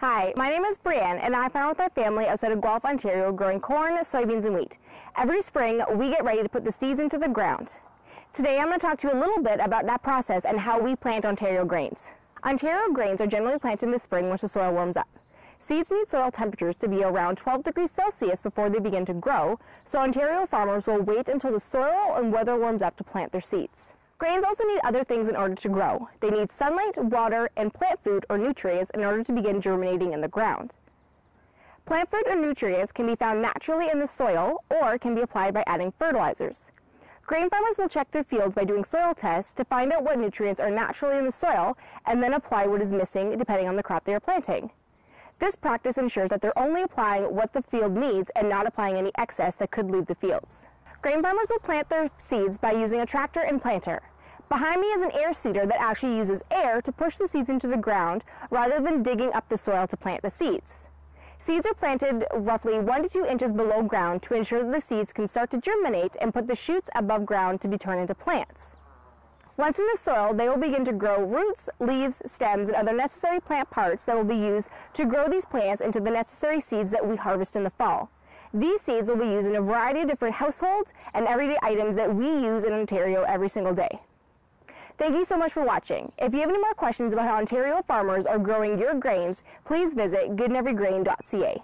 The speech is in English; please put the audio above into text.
Hi, my name is Brienne, and I farm with our family outside of Guelph, Ontario, growing corn, soybeans, and wheat. Every spring, we get ready to put the seeds into the ground. Today, I'm going to talk to you a little bit about that process and how we plant Ontario grains. Ontario grains are generally planted in the spring once the soil warms up. Seeds need soil temperatures to be around 12 degrees Celsius before they begin to grow, so Ontario farmers will wait until the soil and weather warms up to plant their seeds. Grains also need other things in order to grow. They need sunlight, water, and plant food or nutrients in order to begin germinating in the ground. Plant food or nutrients can be found naturally in the soil or can be applied by adding fertilizers. Grain farmers will check their fields by doing soil tests to find out what nutrients are naturally in the soil and then apply what is missing depending on the crop they are planting. This practice ensures that they're only applying what the field needs and not applying any excess that could leave the fields. Grain farmers will plant their seeds by using a tractor and planter. Behind me is an air seeder that actually uses air to push the seeds into the ground rather than digging up the soil to plant the seeds. Seeds are planted roughly 1 to 2 inches below ground to ensure that the seeds can start to germinate and put the shoots above ground to be turned into plants. Once in the soil, they will begin to grow roots, leaves, stems, and other necessary plant parts that will be used to grow these plants into the necessary seeds that we harvest in the fall. These seeds will be used in a variety of different households and everyday items that we use in Ontario every single day. Thank you so much for watching. If you have any more questions about how Ontario farmers are growing your grains, please visit goodineverygrain.ca.